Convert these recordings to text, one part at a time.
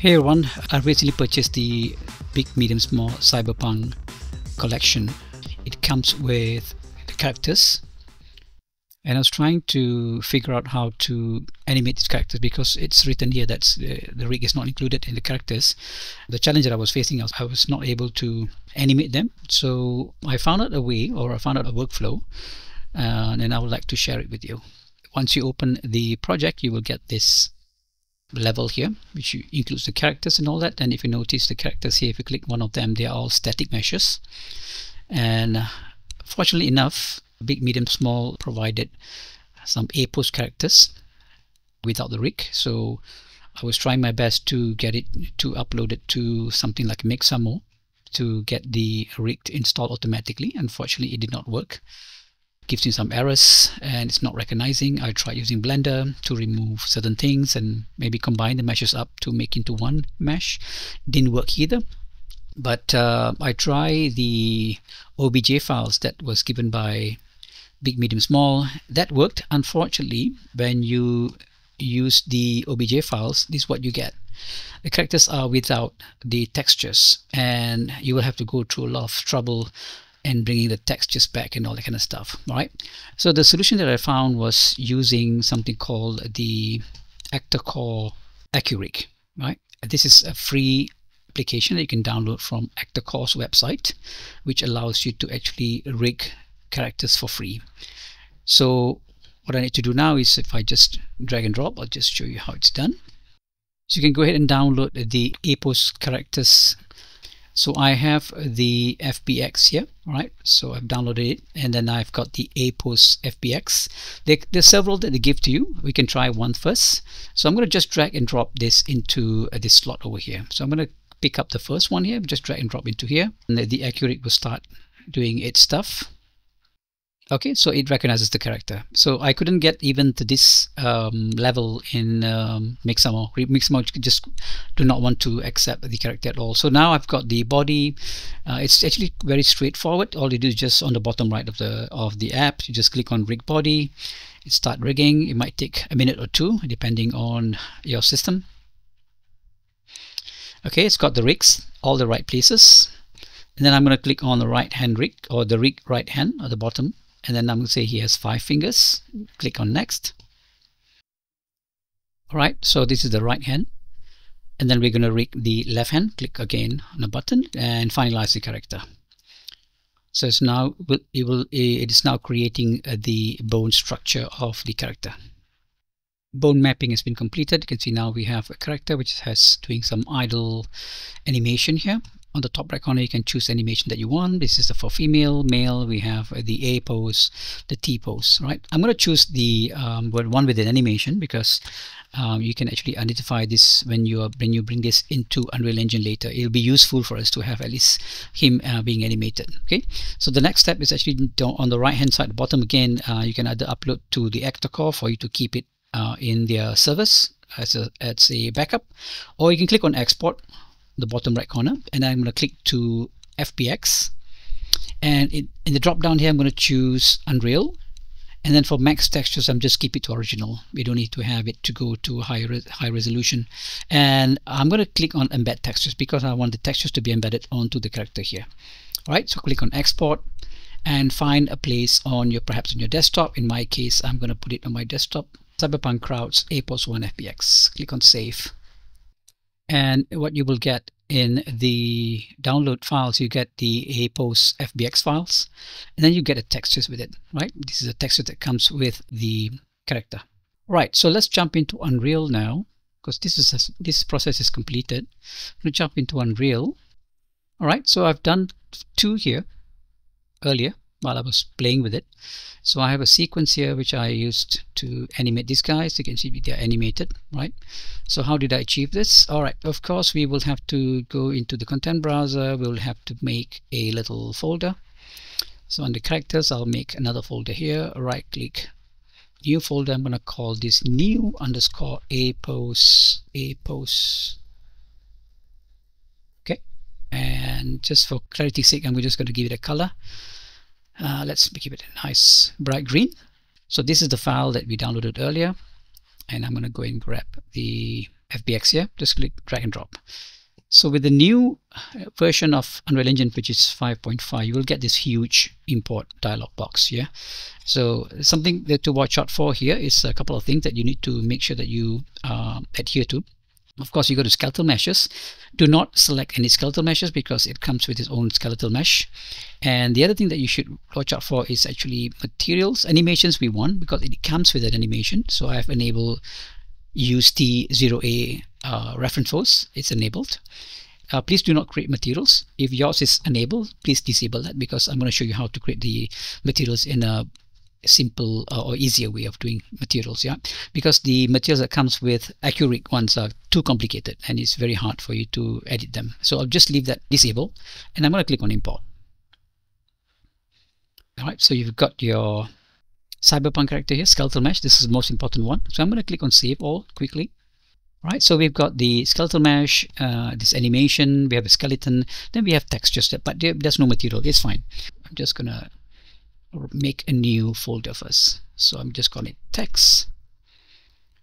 Hey everyone, I recently purchased the Big Medium Small Cyberpunk collection. It comes with the characters and I was trying to figure out how to animate these characters because it's written here that uh, the rig is not included in the characters. The challenge that I was facing was I was not able to animate them so I found out a way or I found out a workflow uh, and I would like to share it with you. Once you open the project you will get this level here which includes the characters and all that. And if you notice the characters here if you click one of them they are all static meshes. And uh, fortunately enough big medium small provided some APOS characters without the rig. So I was trying my best to get it to upload it to something like Mixamo to get the rig installed automatically. Unfortunately it did not work gives me some errors and it's not recognizing. I tried using Blender to remove certain things and maybe combine the meshes up to make into one mesh. Didn't work either. But uh, I try the OBJ files that was given by Big Medium Small. That worked. Unfortunately, when you use the OBJ files, this is what you get. The characters are without the textures and you will have to go through a lot of trouble and bringing the textures back and all that kind of stuff right? So the solution that I found was using something called the ActorCore AccuRig right? This is a free application that you can download from ActorCore's website which allows you to actually rig characters for free. So what I need to do now is if I just drag and drop I'll just show you how it's done. So you can go ahead and download the APOS characters so I have the FBX here, right? So I've downloaded it and then I've got the APOS FBX. There, there's several that they give to you. We can try one first. So I'm going to just drag and drop this into uh, this slot over here. So I'm going to pick up the first one here, just drag and drop into here. And the, the AccuRig will start doing its stuff okay so it recognizes the character. So I couldn't get even to this um, level in um, Mixamo. Mixamo just do not want to accept the character at all. So now I've got the body. Uh, it's actually very straightforward. All you do is just on the bottom right of the of the app you just click on rig body. It start rigging. It might take a minute or two depending on your system. Okay it's got the rigs all the right places. And then I'm going to click on the right hand rig or the rig right hand at the bottom and then I'm going to say he has five fingers. Click on next. Alright so this is the right hand. And then we're going to rig the left hand click again on the button and finalize the character. So it's now it will it is now creating uh, the bone structure of the character. Bone mapping has been completed. You can see now we have a character which has doing some idle animation here on the top right corner you can choose animation that you want. This is the for female male we have the a pose the t pose right? I'm going to choose the um, one with an animation because um, you can actually identify this when you are when you bring this into unreal engine later. It'll be useful for us to have at least him uh, being animated okay? So the next step is actually on the right hand side bottom again uh, you can either upload to the actor core for you to keep it uh, in their service as a, as a backup or you can click on export the bottom right corner and I'm going to click to FBX and in, in the drop down here I'm going to choose Unreal. And then for max textures I'm just keep it to original. We don't need to have it to go to high, res high resolution. And I'm going to click on embed textures because I want the textures to be embedded onto the character here. Alright so click on export and find a place on your perhaps on your desktop. In my case I'm going to put it on my desktop. Cyberpunk Crowds APOS 1 FBX click on save and what you will get in the download files you get the APOS FBX files and then you get a textures with it right? This is a texture that comes with the character. Right so let's jump into Unreal now because this is a, this process is completed. To jump into Unreal. All right so I've done two here earlier while I was playing with it. So I have a sequence here which I used to animate these guys. You can see they're animated, right? So how did I achieve this? All right, of course we will have to go into the content browser. We'll have to make a little folder. So under characters, I'll make another folder here. Right click, new folder. I'm going to call this new underscore apos apos. Okay, and just for clarity's sake, I'm just going to give it a color. Uh, let's keep it a nice bright green. So this is the file that we downloaded earlier. And I'm going to go and grab the FBX here just click drag and drop so with the new uh, version of Unreal Engine which is 5.5 you will get this huge import dialog box here. so something that to watch out for here is a couple of things that you need to make sure that you uh, adhere to of course, you go to skeletal meshes. Do not select any skeletal meshes because it comes with its own skeletal mesh. And the other thing that you should watch out for is actually materials. Animations we want because it comes with an animation. So I have enabled use T0A uh, reference pose. It's enabled. Uh, please do not create materials. If yours is enabled, please disable that because I'm going to show you how to create the materials in a simple uh, or easier way of doing materials yeah? Because the materials that comes with AccuRig ones are too complicated and it's very hard for you to edit them. So I'll just leave that disabled and I'm going to click on import. All right so you've got your cyberpunk character here skeletal mesh. This is the most important one. So I'm going to click on save all quickly. Right so we've got the skeletal mesh uh, this animation we have a skeleton then we have textures but there's no material. It's fine. I'm just gonna make a new folder first. So I'm just calling it text.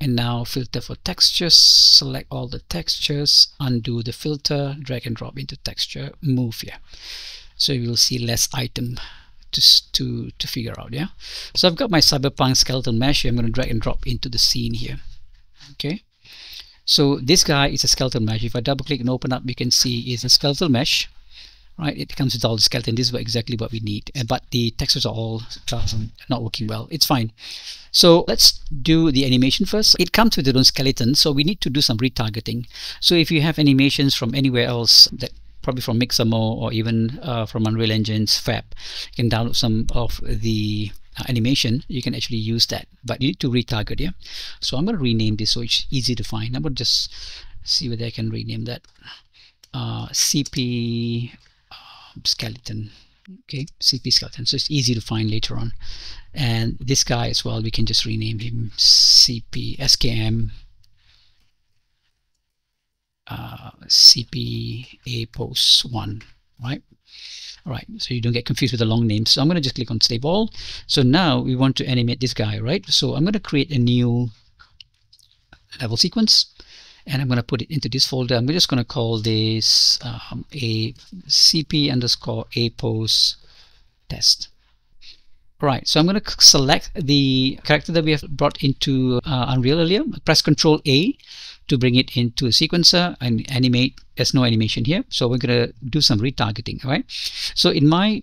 And now filter for textures, select all the textures, undo the filter, drag and drop into texture, move here. So you will see less item to, to, to figure out, yeah? So I've got my cyberpunk skeletal mesh. I'm going to drag and drop into the scene here. Okay. So this guy is a skeletal mesh. If I double click and open up, you can see is a skeletal mesh right? It comes with all the skeleton. This is exactly what we need. But the textures are all um, not working well. It's fine. So let's do the animation first. It comes with its own skeleton so we need to do some retargeting. So if you have animations from anywhere else that probably from Mixamo or even uh, from Unreal Engine's Fab you can download some of the uh, animation. You can actually use that. But you need to retarget yeah? So I'm going to rename this so it's easy to find. I'm going to just see whether I can rename that uh, CP skeleton. Okay cp skeleton. So it's easy to find later on. And this guy as well we can just rename him cp skm uh, cp a post one right? All right so you don't get confused with the long names. So i'm going to just click on save all. So now we want to animate this guy right? So i'm going to create a new level sequence and I'm going to put it into this folder. I'm just going to call this um, a cp underscore a pose test. Right, so I'm going to select the character that we have brought into uh, Unreal earlier. Press Control A to bring it into a sequencer and animate. There's no animation here, so we're going to do some retargeting. All right. So in my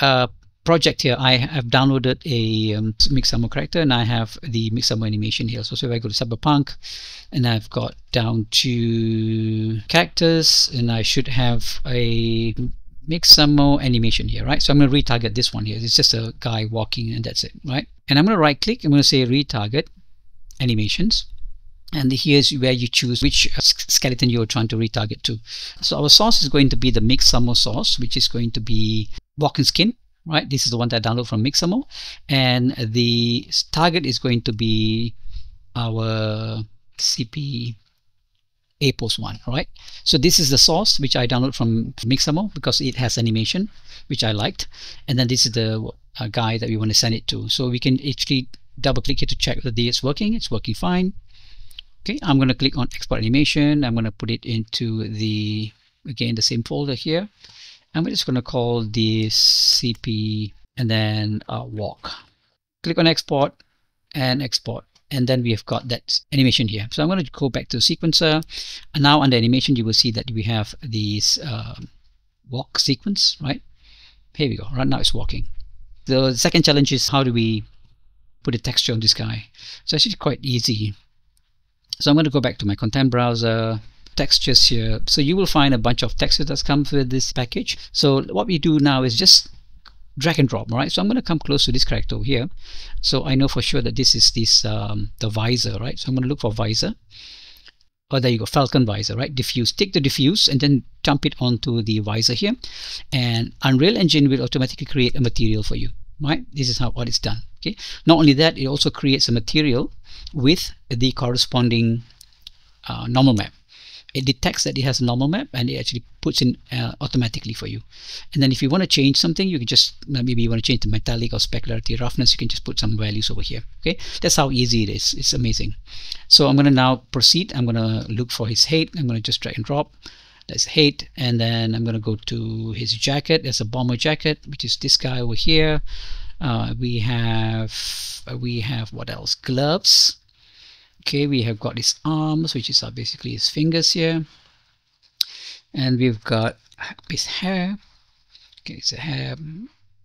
uh, project here, I have downloaded a um, Mixamo character and I have the Mixamo animation here. So, so if I go to Cyberpunk and I've got down to characters and I should have a Mixamo animation here, right? So I'm going to retarget this one here. It's just a guy walking and that's it, right? And I'm going to right click. I'm going to say retarget animations and here's where you choose which skeleton you're trying to retarget to. So our source is going to be the Mixamo source, which is going to be walking skin right? This is the one that I download from Mixamo. And the target is going to be our CP APOS one right? So this is the source which I download from Mixamo because it has animation which I liked. And then this is the uh, guy that we want to send it to. So we can actually double click here to check whether it's working. It's working fine. Okay I'm going to click on export animation. I'm going to put it into the again the same folder here and we're just going to call this CP and then uh, walk. Click on export and export and then we have got that animation here. So I'm going to go back to sequencer and now under animation you will see that we have this uh, walk sequence, right? Here we go, right now it's walking. The second challenge is how do we put a texture on this guy? So it's actually quite easy. So I'm going to go back to my content browser, textures here. So you will find a bunch of textures that comes with this package. So what we do now is just drag and drop, right? So I'm going to come close to this character over here. So I know for sure that this is this um, the visor, right? So I'm going to look for visor. Oh, there you go, Falcon visor, right? Diffuse. Take the diffuse and then dump it onto the visor here. And Unreal Engine will automatically create a material for you, right? This is how what it's done. Okay. Not only that, it also creates a material with the corresponding uh, normal map it detects that it has a normal map and it actually puts in uh, automatically for you. And then if you want to change something you can just maybe you want to change the metallic or specularity roughness you can just put some values over here okay? That's how easy it is. It's amazing. So I'm going to now proceed. I'm going to look for his height. I'm going to just drag and drop. That's height. And then I'm going to go to his jacket. There's a bomber jacket which is this guy over here. Uh, we have we have what else? Gloves okay we have got his arms which is uh, basically his fingers here. And we've got his hair. Okay it's a hair.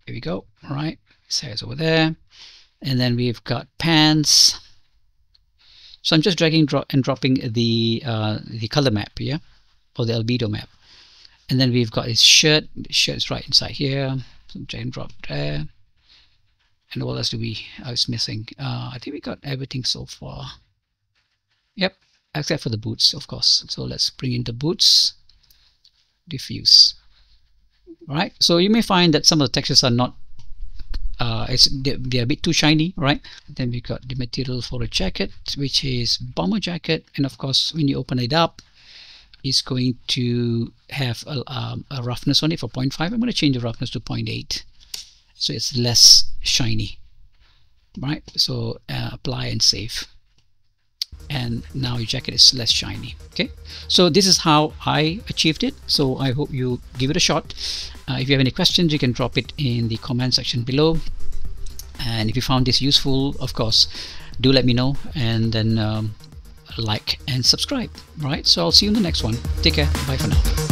Here we go. All right his hair is over there. And then we've got pants. So I'm just dragging dro and dropping the uh, the color map here or the albedo map. And then we've got his shirt. The shirt is right inside here. So drag and drop there. And what else do we I was missing. Uh, I think we got everything so far yep except for the boots of course. So let's bring in the boots. Diffuse. All right so you may find that some of the textures are not uh, it's they're, they're, a bit too shiny right? Then we got the material for a jacket which is bomber jacket. And of course when you open it up it's going to have a, um, a roughness on it for 0.5 I'm going to change the roughness to 0.8 so it's less shiny. Right so uh, apply and save and now your jacket is less shiny okay? So this is how I achieved it. So I hope you give it a shot. Uh, if you have any questions you can drop it in the comment section below. And if you found this useful of course do let me know and then um, like and subscribe. Right? So I'll see you in the next one. Take care. Bye for now